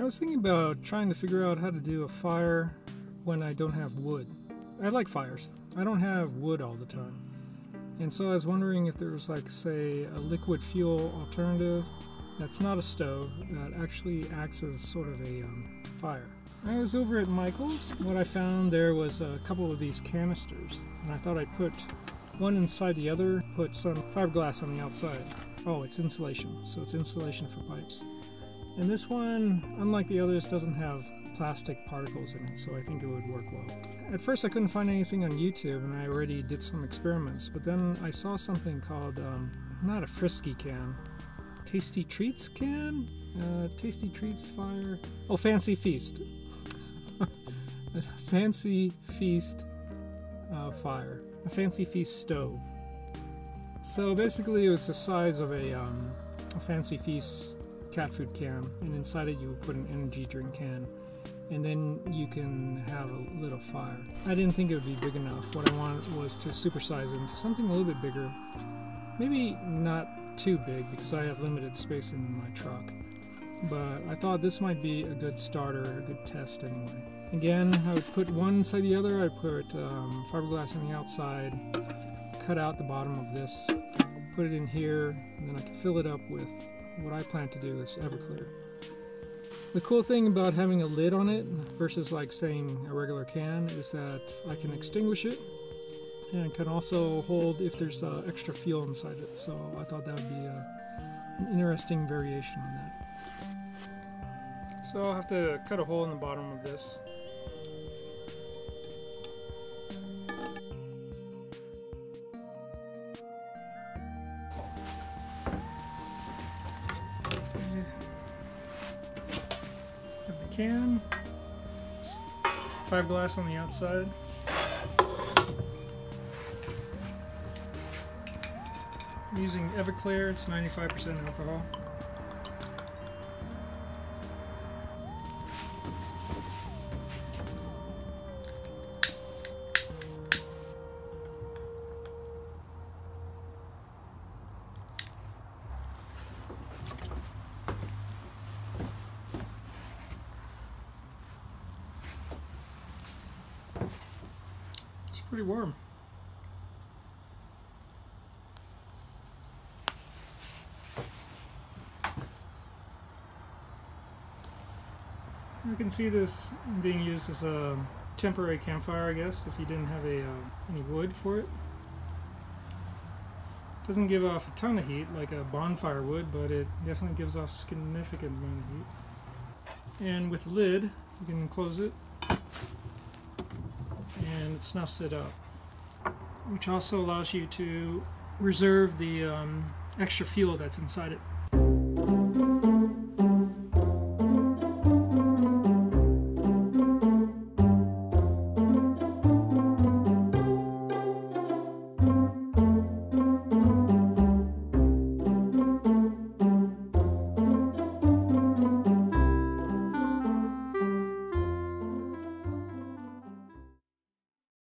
I was thinking about trying to figure out how to do a fire when I don't have wood. I like fires. I don't have wood all the time. And so I was wondering if there was like say a liquid fuel alternative that's not a stove that actually acts as sort of a um, fire. I was over at Michael's. What I found there was a couple of these canisters and I thought I'd put one inside the other, put some fiberglass on the outside. Oh, it's insulation, so it's insulation for pipes. And this one, unlike the others, doesn't have plastic particles in it, so I think it would work well. At first I couldn't find anything on YouTube and I already did some experiments, but then I saw something called, um, not a Frisky can, Tasty Treats can? Uh, Tasty Treats Fire? Oh, Fancy Feast. fancy Feast uh, Fire. A Fancy Feast stove. So basically it was the size of a, um, a Fancy Feast cat food can, and inside it you would put an energy drink can, and then you can have a little fire. I didn't think it would be big enough. What I wanted was to supersize it into something a little bit bigger. Maybe not too big because I have limited space in my truck. But I thought this might be a good starter, a good test anyway. Again, I would put one inside the other. I put um, fiberglass on the outside, cut out the bottom of this, put it in here, and then I can fill it up with what I plan to do is Everclear. The cool thing about having a lid on it versus like saying a regular can is that I can extinguish it and can also hold if there's uh, extra fuel inside it. So I thought that would be uh, an interesting variation on that. So I'll have to cut a hole in the bottom of this. Can. Fiberglass on the outside. I'm using Everclear, it's 95% alcohol. Pretty warm. You can see this being used as a temporary campfire, I guess, if you didn't have a, uh, any wood for it. Doesn't give off a ton of heat like a bonfire would, but it definitely gives off significant amount of heat. And with the lid, you can close it and it snuffs it up, which also allows you to reserve the um, extra fuel that's inside it.